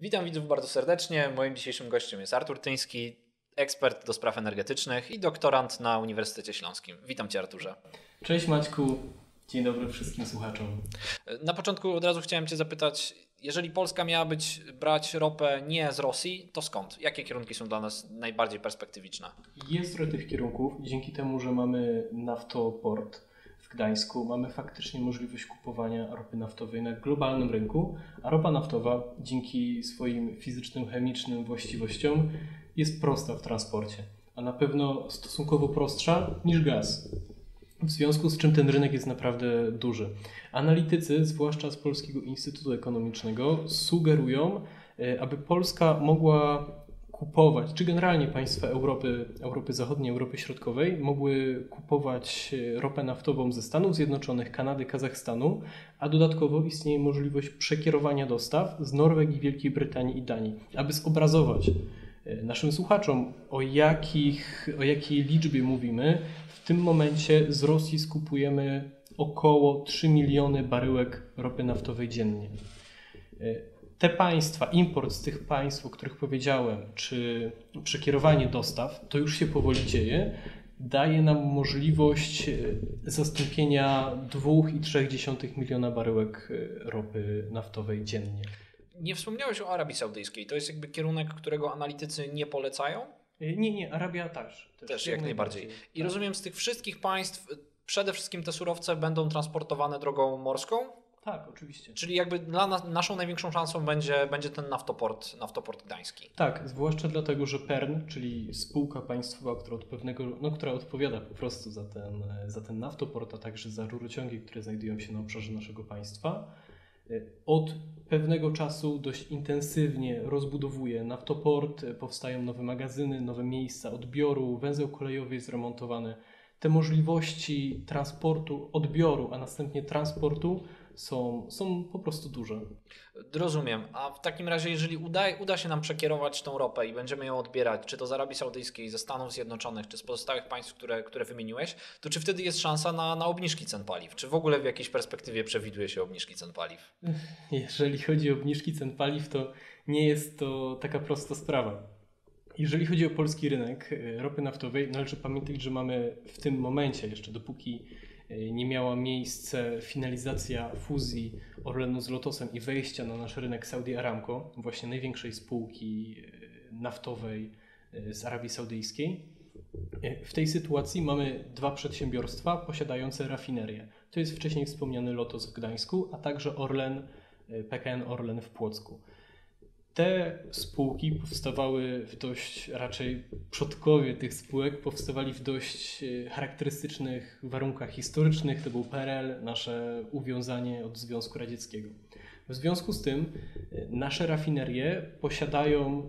Witam widzów bardzo serdecznie. Moim dzisiejszym gościem jest Artur Tyński, ekspert do spraw energetycznych i doktorant na Uniwersytecie Śląskim. Witam Cię, Arturze. Cześć Maćku. Dzień dobry wszystkim słuchaczom. Na początku od razu chciałem Cię zapytać, jeżeli Polska miała być brać ropę nie z Rosji, to skąd? Jakie kierunki są dla nas najbardziej perspektywiczne? Jest trochę tych kierunków. Dzięki temu, że mamy naftoport Gdańsku, mamy faktycznie możliwość kupowania ropy naftowej na globalnym rynku, a ropa naftowa dzięki swoim fizycznym, chemicznym właściwościom jest prosta w transporcie, a na pewno stosunkowo prostsza niż gaz. W związku z czym ten rynek jest naprawdę duży. Analitycy, zwłaszcza z Polskiego Instytutu Ekonomicznego, sugerują, e, aby Polska mogła kupować, czy generalnie państwa Europy, Europy Zachodniej, Europy Środkowej mogły kupować e, ropę naftową ze Stanów Zjednoczonych, Kanady, Kazachstanu, a dodatkowo istnieje możliwość przekierowania dostaw z Norwegii, Wielkiej Brytanii i Danii. Aby zobrazować e, naszym słuchaczom, o, jakich, o jakiej liczbie mówimy, w tym momencie z Rosji skupujemy około 3 miliony baryłek ropy naftowej dziennie. E, te państwa, import z tych państw, o których powiedziałem, czy przekierowanie dostaw, to już się powoli dzieje, daje nam możliwość e, zastąpienia 2,3 miliona baryłek e, ropy naftowej dziennie. Nie wspomniałeś o Arabii Saudyjskiej. To jest jakby kierunek, którego analitycy nie polecają? Nie, nie, Arabia też. Też, też jak, najbardziej. I tak. rozumiem, z tych wszystkich państw przede wszystkim te surowce będą transportowane drogą morską? Tak, oczywiście. Czyli jakby dla nas, naszą największą szansą będzie, będzie ten naftoport, naftoport gdański. Tak, zwłaszcza dlatego, że PERN, czyli spółka państwowa, która, od pewnego, no, która odpowiada po prostu za ten, za ten naftoport, a także za rurociągi, które znajdują się na obszarze naszego państwa, od pewnego czasu dość intensywnie rozbudowuje naftoport, powstają nowe magazyny, nowe miejsca odbioru, węzeł kolejowy jest remontowany. Te możliwości transportu, odbioru, a następnie transportu są, są po prostu duże. Rozumiem. A w takim razie, jeżeli uda, uda się nam przekierować tą ropę i będziemy ją odbierać, czy to z Arabii Saudyjskiej, ze Stanów Zjednoczonych, czy z pozostałych państw, które, które wymieniłeś, to czy wtedy jest szansa na, na obniżki cen paliw? Czy w ogóle w jakiejś perspektywie przewiduje się obniżki cen paliw? Jeżeli chodzi o obniżki cen paliw, to nie jest to taka prosta sprawa. Jeżeli chodzi o polski rynek e, ropy naftowej, należy pamiętać, że mamy w tym momencie, jeszcze dopóki nie miała miejsca finalizacja fuzji Orlenu z Lotosem i wejścia na nasz rynek Saudi Aramco, właśnie największej spółki e, naftowej e, z Arabii Saudyjskiej. W tej sytuacji mamy dwa przedsiębiorstwa posiadające rafinerie. To jest wcześniej wspomniany Lotos w Gdańsku, a także Orlen, PKN Orlen w Płocku. Te spółki powstawały w dość, raczej przodkowie tych spółek powstawali w dość e, charakterystycznych warunkach historycznych. To był PRL, nasze uwiązanie od Związku Radzieckiego. W związku z tym e, nasze rafinerie posiadają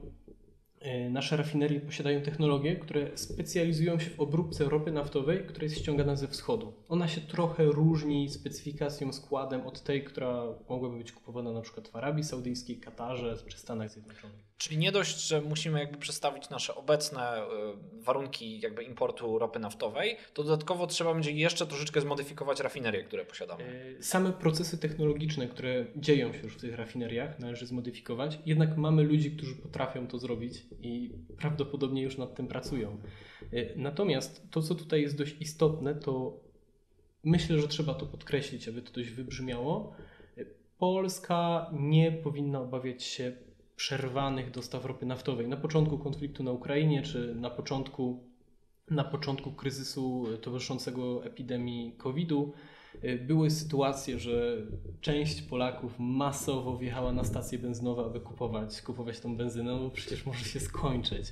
nasze rafinerie posiadają technologie, które specjalizują się w obróbce ropy naftowej, która jest ściągana ze wschodu. Ona się trochę różni specyfikacją, składem od tej, która mogłaby być kupowana na przykład w Arabii Saudyjskiej, Katarze czy Stanach Zjednoczonych. Czyli nie dość, że musimy jakby przestawić nasze obecne y, warunki jakby importu ropy naftowej, to dodatkowo trzeba będzie jeszcze troszeczkę zmodyfikować rafinerie, które posiadamy. E, same procesy technologiczne, które dzieją się już w tych rafineriach, należy zmodyfikować. Jednak mamy ludzi, którzy potrafią to zrobić i prawdopodobnie już nad tym pracują. E, natomiast to, co tutaj jest dość istotne, to myślę, że trzeba to podkreślić, aby to dość wybrzmiało. Polska nie powinna obawiać się przerwanych dostaw ropy naftowej. Na początku konfliktu na Ukrainie, czy na początku, na początku kryzysu towarzyszącego epidemii COVID-u, y, były sytuacje, że część Polaków masowo wjechała na stacje benzynowe, aby kupować, kupować tą benzynę, no bo przecież może się skończyć.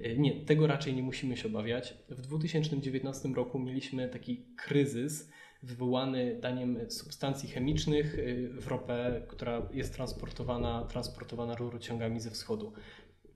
Y, nie, tego raczej nie musimy się obawiać. W 2019 roku mieliśmy taki kryzys, wywołany daniem substancji chemicznych y, w ropę, która jest transportowana, transportowana rurociągami ze wschodu.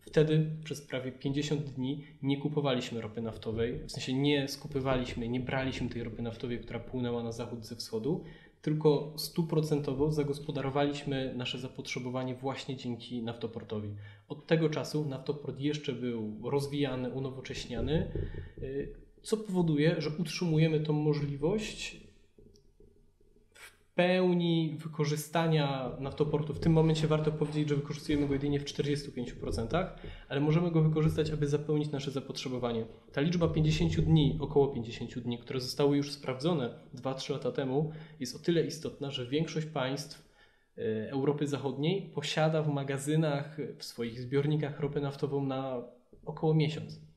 Wtedy przez prawie 50 dni nie kupowaliśmy ropy naftowej, w sensie nie skupywaliśmy, nie braliśmy tej ropy naftowej, która płynęła na zachód ze wschodu, tylko stuprocentowo zagospodarowaliśmy nasze zapotrzebowanie właśnie dzięki naftoportowi. Od tego czasu naftoport jeszcze był rozwijany, unowocześniany, y, co powoduje, że utrzymujemy tą możliwość pełni wykorzystania naftoportu. W tym momencie warto powiedzieć, że wykorzystujemy go jedynie w 45%, ale możemy go wykorzystać, aby zapełnić nasze zapotrzebowanie. Ta liczba 50 dni, około 50 dni, które zostały już sprawdzone 2-3 lata temu, jest o tyle istotna, że większość państw e, Europy Zachodniej posiada w magazynach, w swoich zbiornikach ropę naftową na około miesiąc.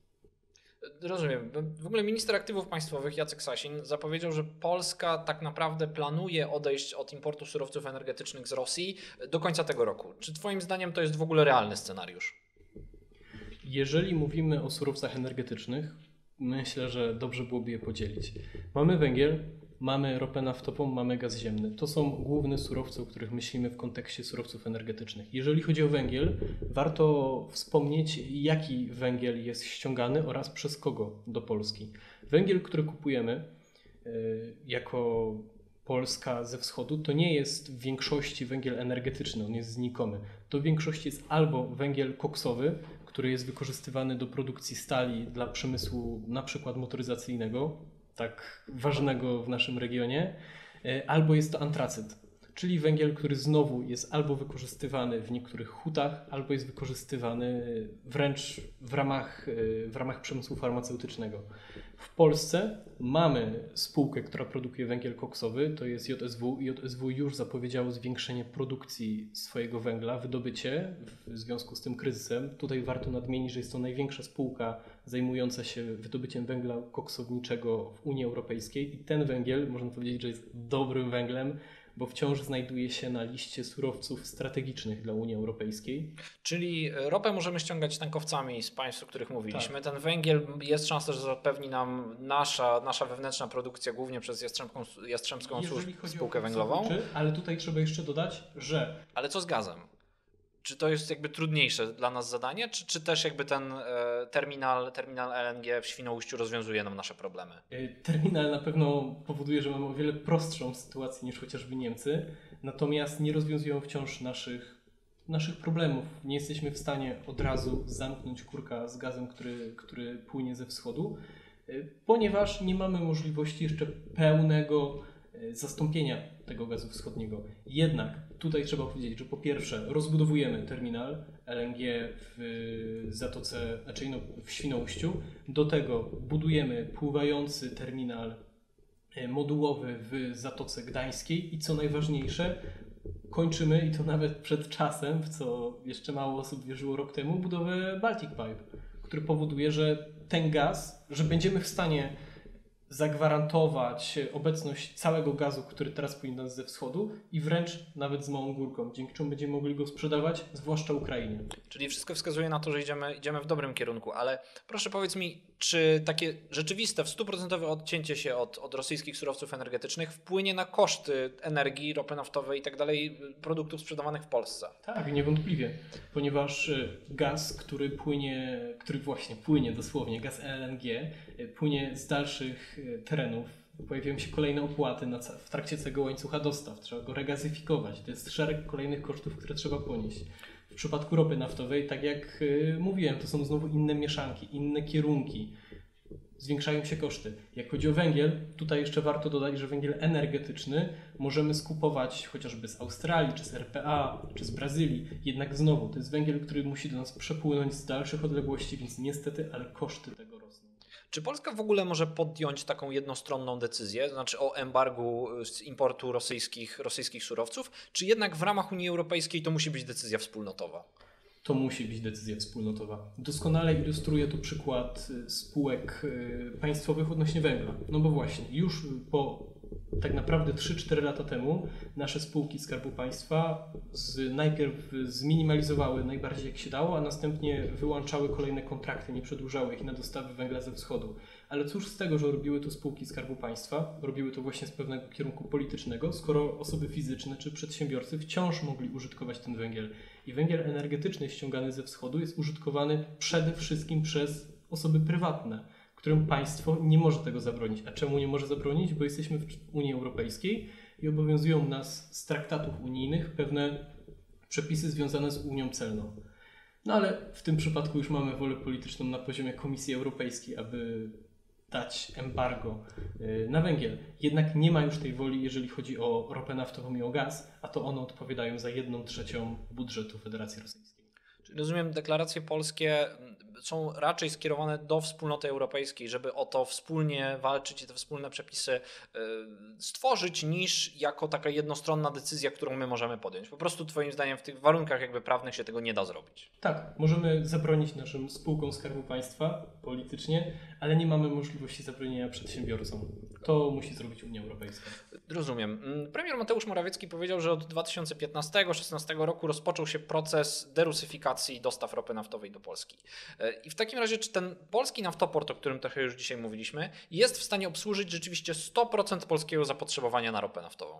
Rozumiem. W ogóle minister aktywów państwowych Jacek Sasin zapowiedział, że Polska tak naprawdę planuje odejść od importu surowców energetycznych z Rosji do końca tego roku. Czy Twoim zdaniem to jest w ogóle realny scenariusz? Jeżeli mówimy o surowcach energetycznych, myślę, że dobrze byłoby je podzielić. Mamy węgiel, mamy ropę naftową, mamy gaz ziemny. To są główne surowce, o których myślimy w kontekście surowców energetycznych. Jeżeli chodzi o węgiel, warto wspomnieć, jaki węgiel jest ściągany oraz przez kogo do Polski. Węgiel, który kupujemy y, jako Polska ze wschodu, to nie jest w większości węgiel energetyczny, on jest znikomy. To w większości jest albo węgiel koksowy, który jest wykorzystywany do produkcji stali dla przemysłu na przykład motoryzacyjnego, tak ważnego w naszym regionie, e, albo jest to antracyt, czyli węgiel, który znowu jest albo wykorzystywany w niektórych hutach, albo jest wykorzystywany wręcz w ramach, e, w ramach przemysłu farmaceutycznego. W Polsce mamy spółkę, która produkuje węgiel koksowy, to jest JSW. JSW już zapowiedziało zwiększenie produkcji swojego węgla, wydobycie w związku z tym kryzysem. Tutaj warto nadmienić, że jest to największa spółka zajmująca się wydobyciem węgla koksowniczego w Unii Europejskiej i ten węgiel, można powiedzieć, że jest dobrym węglem, bo wciąż znajduje się na liście surowców strategicznych dla Unii Europejskiej. Czyli ropę możemy ściągać tankowcami z państw, o których mówiliśmy. Tak. Ten węgiel jest szansa, że zapewni nam nasza, nasza wewnętrzna produkcja, głównie przez Jastrzębską, Jastrzębską Spółkę Węglową. Ale tutaj trzeba jeszcze dodać, że... Ale co z gazem? Czy to jest jakby trudniejsze dla nas zadanie, czy, czy też jakby ten e, terminal, terminal LNG w Świnoujściu rozwiązuje nam nasze problemy? E, terminal na pewno powoduje, że mamy o wiele prostszą sytuację niż chociażby Niemcy, natomiast nie rozwiązują wciąż naszych, naszych problemów. Nie jesteśmy w stanie od razu zamknąć kurka z gazem, który, który płynie ze wschodu, e, ponieważ nie mamy możliwości jeszcze pełnego zastąpienia tego gazu wschodniego. Jednak tutaj trzeba powiedzieć, że po pierwsze rozbudowujemy terminal LNG w Zatoce, znaczy no, w Świnoujściu. Do tego budujemy pływający terminal e, modułowy w Zatoce Gdańskiej i co najważniejsze, kończymy i to nawet przed czasem, w co jeszcze mało osób wierzyło rok temu, budowę Baltic Pipe, który powoduje, że ten gaz, że będziemy w stanie zagwarantować obecność całego gazu, który teraz płynie nas ze wschodu i wręcz nawet z małą górką, dzięki czemu będziemy mogli go sprzedawać, zwłaszcza Ukrainie. Czyli wszystko wskazuje na to, że idziemy, idziemy w dobrym kierunku, ale proszę powiedz mi, czy takie rzeczywiste, w 100% odcięcie się od, od rosyjskich surowców energetycznych wpłynie na koszty energii, ropy naftowej i tak dalej, produktów sprzedawanych w Polsce? Tak, niewątpliwie, ponieważ e, gaz, który płynie, który właśnie płynie dosłownie, gaz LNG, e, płynie z dalszych e, terenów. Pojawiają się kolejne opłaty na, w trakcie tego łańcucha dostaw. Trzeba go regazyfikować. To jest szereg kolejnych kosztów, które trzeba ponieść. W przypadku ropy naftowej, tak jak y, mówiłem, to są znowu inne mieszanki, inne kierunki. Zwiększają się koszty. Jak chodzi o węgiel, tutaj jeszcze warto dodać, że węgiel energetyczny możemy skupować chociażby z Australii, czy z RPA, czy z Brazylii. Jednak znowu, to jest węgiel, który musi do nas przepłynąć z dalszych odległości, więc niestety, ale koszty tego. Czy Polska w ogóle może podjąć taką jednostronną decyzję, to znaczy o embargu z importu rosyjskich, rosyjskich surowców, czy jednak w ramach Unii Europejskiej to musi być decyzja wspólnotowa? To musi być decyzja wspólnotowa. Doskonale ilustruje to przykład y, spółek y, państwowych odnośnie węgla. No bo właśnie, już po tak naprawdę 3-4 lata temu nasze spółki Skarbu Państwa z, najpierw zminimalizowały najbardziej jak się dało, a następnie wyłączały kolejne kontrakty, nie przedłużały ich na dostawy węgla ze wschodu. Ale cóż z tego, że robiły to spółki Skarbu Państwa, robiły to właśnie z pewnego kierunku politycznego, skoro osoby fizyczne czy przedsiębiorcy wciąż mogli użytkować ten węgiel. I węgiel energetyczny ściągany ze wschodu jest użytkowany przede wszystkim przez osoby prywatne którym państwo nie może tego zabronić. A czemu nie może zabronić? Bo jesteśmy w Unii Europejskiej i obowiązują nas z traktatów unijnych pewne przepisy związane z Unią Celną. No ale w tym przypadku już mamy wolę polityczną na poziomie Komisji Europejskiej, aby dać embargo y, na węgiel. Jednak nie ma już tej woli, jeżeli chodzi o ropę naftową i o gaz, a to one odpowiadają za jedną trzecią budżetu Federacji Rosyjskiej. Czyli rozumiem, deklaracje polskie są raczej skierowane do wspólnoty europejskiej, żeby o to wspólnie walczyć i te wspólne przepisy y, stworzyć, niż jako taka jednostronna decyzja, którą my możemy podjąć. Po prostu Twoim zdaniem w tych warunkach jakby prawnych się tego nie da zrobić. Tak, możemy zabronić naszym spółkom Skarbu Państwa politycznie, ale nie mamy możliwości zabronienia przedsiębiorcom. To musi zrobić Unia Europejska. Rozumiem. Mm, premier Mateusz Morawiecki powiedział, że od 2015-2016 roku rozpoczął się proces derusyfikacji dostaw ropy naftowej do Polski. E, I w takim razie, czy ten polski naftoport, o którym trochę już dzisiaj mówiliśmy, jest w stanie obsłużyć rzeczywiście 100% polskiego zapotrzebowania na ropę naftową?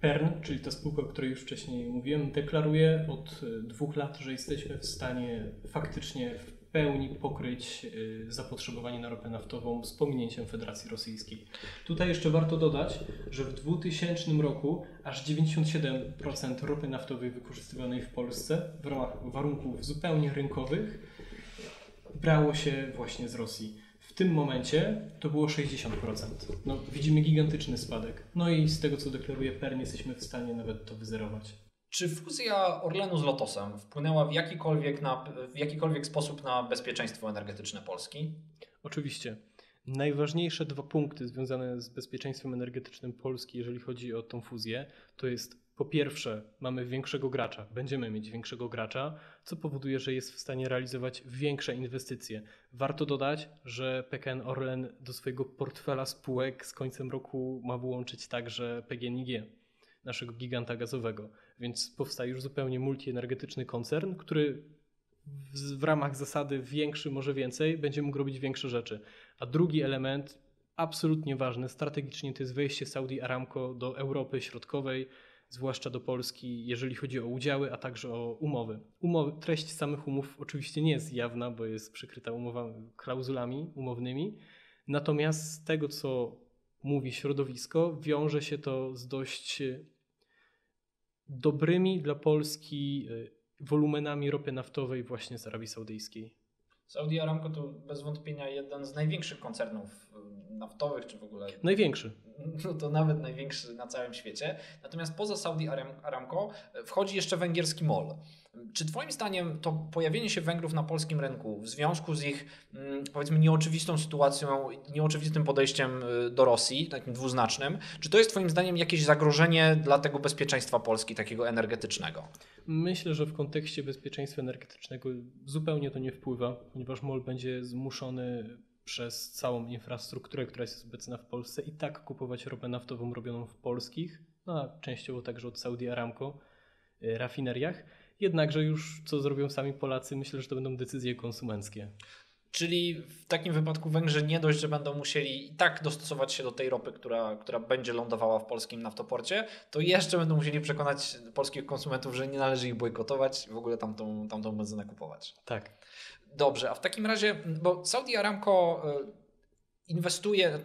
PERN, czyli ta spółka, o której już wcześniej mówiłem, deklaruje od e, dwóch lat, że jesteśmy w stanie faktycznie w pełni pokryć y, zapotrzebowanie na ropę naftową z pominięciem Federacji Rosyjskiej. Tutaj jeszcze warto dodać, że w 2000 roku aż 97% ropy naftowej wykorzystywanej w Polsce w ramach warunków zupełnie rynkowych brało się właśnie z Rosji. W tym momencie to było 60%. No, widzimy gigantyczny spadek. No i z tego, co deklaruje PERN, jesteśmy w stanie nawet to wyzerować. Czy fuzja Orlenu z Lotosem wpłynęła w jakikolwiek, na, w jakikolwiek sposób na bezpieczeństwo energetyczne Polski? Oczywiście. Najważniejsze dwa punkty związane z bezpieczeństwem energetycznym Polski, jeżeli chodzi o tą fuzję, to jest po pierwsze, mamy większego gracza, będziemy mieć większego gracza, co powoduje, że jest w stanie realizować większe inwestycje. Warto dodać, że PKN Orlen do swojego portfela spółek z końcem roku ma włączyć także PGNiG, naszego giganta gazowego. Więc powstaje już zupełnie multienergetyczny koncern, który w, w ramach zasady większy, może więcej, będzie mógł robić większe rzeczy. A drugi element, absolutnie ważny strategicznie, to jest wejście Saudi Aramco do Europy Środkowej, zwłaszcza do Polski, jeżeli chodzi o udziały, a także o umowy. umowy treść samych umów oczywiście nie jest jawna, bo jest przykryta umowami, klauzulami umownymi. Natomiast z tego, co mówi środowisko, wiąże się to z dość dobrymi dla Polski y, wolumenami ropy naftowej właśnie z Arabii Saudyjskiej. Saudi Aramco to bez wątpienia jeden z największych koncernów y, naftowych, czy w ogóle. Największy. No to nawet największy na całym świecie. Natomiast poza Saudi Aramco y, wchodzi jeszcze węgierski MOL. Czy Twoim zdaniem to pojawienie się Węgrów na polskim rynku w związku z ich mm, powiedzmy nieoczywistą sytuacją, nieoczywistym podejściem y, do Rosji, takim dwuznacznym, czy to jest Twoim zdaniem jakieś zagrożenie dla tego bezpieczeństwa Polski, takiego energetycznego? Myślę, że w kontekście bezpieczeństwa energetycznego zupełnie to nie wpływa, ponieważ MOL będzie zmuszony przez całą infrastrukturę, która jest obecna w Polsce i tak kupować ropę naftową robioną w polskich, no a częściowo także od Saudi Aramco, y, rafineriach Jednakże już co zrobią sami Polacy, myślę, że to będą decyzje konsumenckie. Czyli w takim wypadku Węgrzy nie dość, że będą musieli i tak dostosować się do tej ropy, która, która będzie lądowała w polskim naftoporcie, to jeszcze będą musieli przekonać polskich konsumentów, że nie należy ich bojkotować i w ogóle tamtą, tamtą benzynę kupować. Tak. Dobrze, a w takim razie, bo Saudi Aramco e, inwestuje,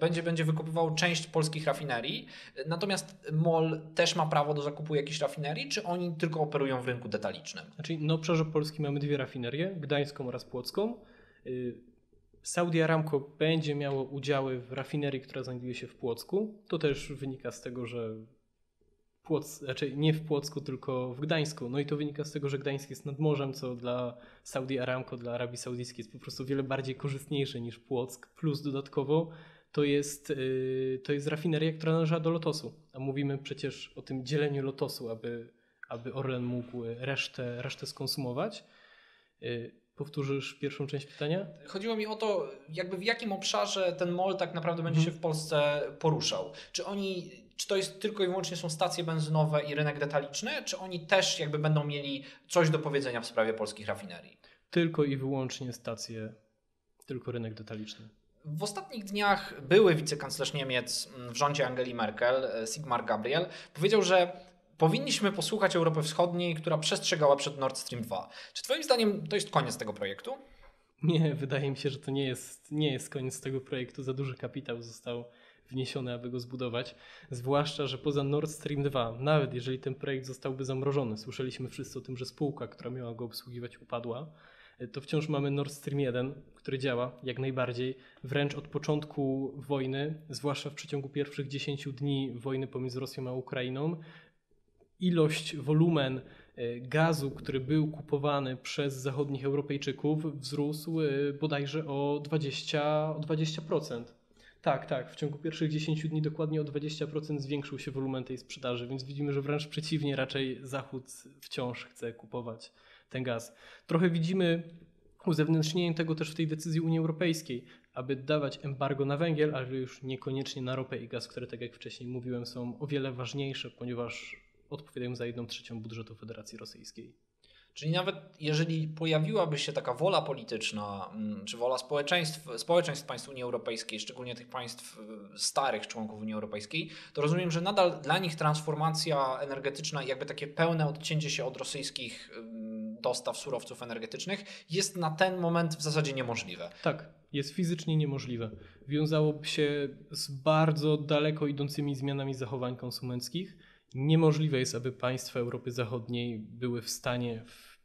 będzie, będzie wykupywał część polskich rafinerii, natomiast MOL też ma prawo do zakupu jakichś rafinerii, czy oni tylko operują w rynku detalicznym? Znaczy, na obszarze Polski mamy dwie rafinerie, gdańską oraz płocką. Y, Saudi Aramco będzie miało udziały w rafinerii, która znajduje się w Płocku. To też wynika z tego, że Płoc, znaczy nie w Płocku, tylko w Gdańsku. No i to wynika z tego, że Gdańsk jest nad morzem, co dla Saudi Aramco, dla Arabii Saudyjskiej jest po prostu wiele bardziej korzystniejsze niż Płock. Plus dodatkowo to jest, y, to jest rafineria, która należała do Lotosu. A mówimy przecież o tym dzieleniu Lotosu, aby, aby Orlen mógł resztę, resztę skonsumować. Y, powtórzysz pierwszą część pytania? Chodziło mi o to, jakby w jakim obszarze ten MOL tak naprawdę będzie mhm. się w Polsce poruszał. Czy oni, czy to jest tylko i wyłącznie są stacje benzynowe i rynek detaliczny, czy oni też jakby będą mieli coś do powiedzenia w sprawie polskich rafinerii? Tylko i wyłącznie stacje, tylko rynek detaliczny. W ostatnich dniach były wicekanclerz Niemiec w rządzie Angeli Merkel, e, Sigmar Gabriel, powiedział, że powinniśmy posłuchać Europy Wschodniej, która przestrzegała przed Nord Stream 2. Czy Twoim zdaniem to jest koniec tego projektu? Nie, wydaje mi się, że to nie jest, nie jest koniec tego projektu. Za duży kapitał został wniesiony, aby go zbudować. Zwłaszcza, że poza Nord Stream 2, nawet jeżeli ten projekt zostałby zamrożony, słyszeliśmy wszyscy o tym, że spółka, która miała go obsługiwać, upadła to wciąż mamy Nord Stream 1, który działa jak najbardziej. Wręcz od początku wojny, zwłaszcza w przeciągu pierwszych 10 dni wojny pomiędzy Rosją a Ukrainą, ilość, wolumen e, gazu, który był kupowany przez zachodnich Europejczyków, wzrósł e, bodajże o 20%. O 20%. Tak, tak. W ciągu pierwszych 10 dni dokładnie o 20% zwiększył się wolumen tej sprzedaży, więc widzimy, że wręcz przeciwnie, raczej Zachód wciąż chce kupować ten gaz. Trochę widzimy uzewnętrznienie tego też w tej decyzji Unii Europejskiej, aby dawać embargo na węgiel, ale już niekoniecznie na ropę i gaz, które, tak jak wcześniej mówiłem, są o wiele ważniejsze, ponieważ odpowiadają za jedną trzecią budżetu Federacji Rosyjskiej. Czyli nawet jeżeli pojawiłaby się taka wola polityczna, mm, czy wola społeczeństw, społeczeństw państw Unii Europejskiej, szczególnie tych państw y, starych członków Unii Europejskiej, to rozumiem, że nadal dla nich transformacja energetyczna, jakby takie pełne odcięcie się od rosyjskich dostaw surowców energetycznych jest na ten moment w zasadzie niemożliwe. Tak, jest fizycznie niemożliwe. Wiązałoby się z bardzo daleko idącymi zmianami zachowań konsumenckich Niemożliwe jest, aby państwa Europy Zachodniej były w stanie w,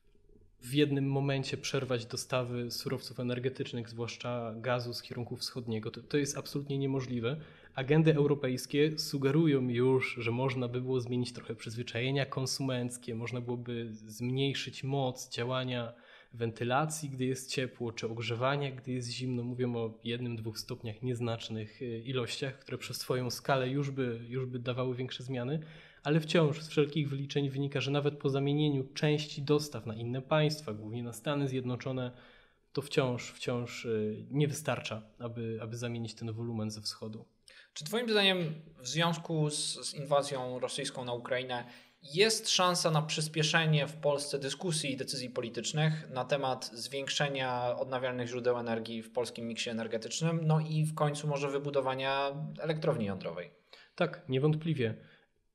w jednym momencie przerwać dostawy surowców energetycznych, zwłaszcza gazu z kierunku wschodniego. To, to jest absolutnie niemożliwe. Agendy europejskie sugerują już, że można by było zmienić trochę przyzwyczajenia konsumenckie, można byłoby zmniejszyć moc działania wentylacji, gdy jest ciepło, czy ogrzewania, gdy jest zimno. Mówią o jednym, dwóch stopniach nieznacznych e, ilościach, które przez swoją skalę już by, już by dawały większe zmiany ale wciąż z wszelkich wyliczeń wynika, że nawet po zamienieniu części dostaw na inne państwa, głównie na Stany Zjednoczone, to wciąż, wciąż y, nie wystarcza, aby, aby zamienić ten wolumen ze wschodu. Czy Twoim zdaniem w związku z, z inwazją rosyjską na Ukrainę jest szansa na przyspieszenie w Polsce dyskusji i decyzji politycznych na temat zwiększenia odnawialnych źródeł energii w polskim miksie energetycznym, no i w końcu może wybudowania elektrowni jądrowej? Tak, niewątpliwie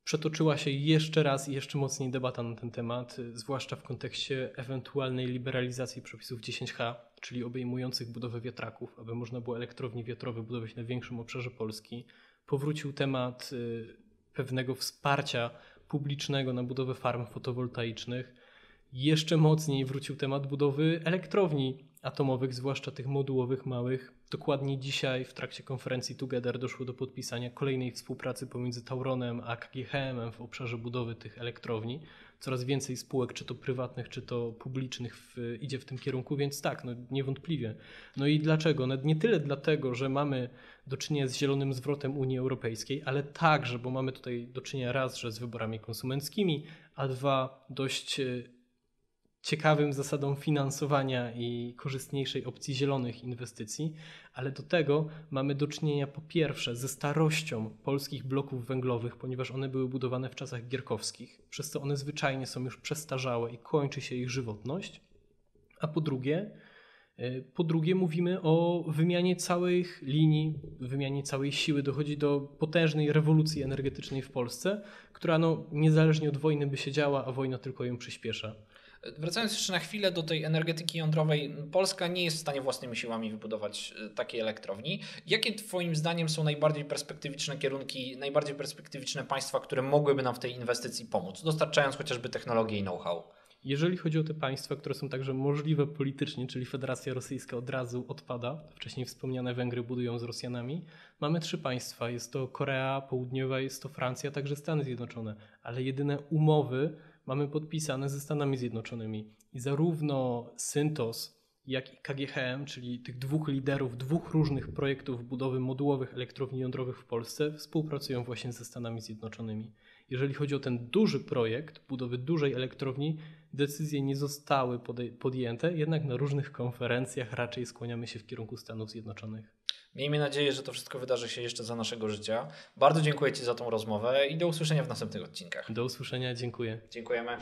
przetoczyła się jeszcze raz i jeszcze mocniej debata na ten temat, zwłaszcza w kontekście ewentualnej liberalizacji przepisów 10H, czyli obejmujących budowę wiatraków, aby można było elektrownie wiatrowe budować na większym obszarze Polski. Powrócił temat y, pewnego wsparcia publicznego na budowę farm fotowoltaicznych. Jeszcze mocniej wrócił temat budowy elektrowni atomowych, zwłaszcza tych modułowych, małych. Dokładnie dzisiaj w trakcie konferencji Together doszło do podpisania kolejnej współpracy pomiędzy Tauronem a KGHM w obszarze budowy tych elektrowni. Coraz więcej spółek, czy to prywatnych, czy to publicznych, w, idzie w tym kierunku, więc tak, no niewątpliwie. No i dlaczego? No nie tyle dlatego, że mamy do czynienia z zielonym zwrotem Unii Europejskiej, ale także, bo mamy tutaj do czynienia raz, że z wyborami konsumenckimi, a dwa, dość ciekawym zasadą finansowania i korzystniejszej opcji zielonych inwestycji, ale do tego mamy do czynienia po pierwsze ze starością polskich bloków węglowych, ponieważ one były budowane w czasach gierkowskich, przez co one zwyczajnie są już przestarzałe i kończy się ich żywotność. A po drugie, e, po drugie, mówimy o wymianie całych linii, wymianie całej siły. Dochodzi do potężnej rewolucji energetycznej w Polsce, która no, niezależnie od wojny by się działa, a wojna tylko ją przyspiesza. Wracając jeszcze na chwilę do tej energetyki jądrowej, Polska nie jest w stanie własnymi siłami wybudować e, takiej elektrowni. Jakie Twoim zdaniem są najbardziej perspektywiczne kierunki, najbardziej perspektywiczne państwa, które mogłyby nam w tej inwestycji pomóc, dostarczając chociażby technologię i know-how? Jeżeli chodzi o te państwa, które są także możliwe politycznie, czyli Federacja Rosyjska od razu odpada, wcześniej wspomniane Węgry budują z Rosjanami, mamy trzy państwa. Jest to Korea Południowa, jest to Francja, także Stany Zjednoczone, ale jedyne umowy, mamy podpisane ze Stanami Zjednoczonymi. I zarówno Syntos, jak i KGHM, czyli tych dwóch liderów dwóch różnych projektów budowy modułowych elektrowni jądrowych w Polsce, współpracują właśnie ze Stanami Zjednoczonymi. Jeżeli chodzi o ten duży projekt budowy dużej elektrowni, decyzje nie zostały podjęte, jednak na różnych konferencjach raczej skłaniamy się w kierunku Stanów Zjednoczonych. Miejmy nadzieję, że to wszystko wydarzy się jeszcze za naszego życia. Bardzo dziękuję Ci za tą rozmowę i do usłyszenia w następnych odcinkach. Do usłyszenia, dziękuję. Dziękujemy.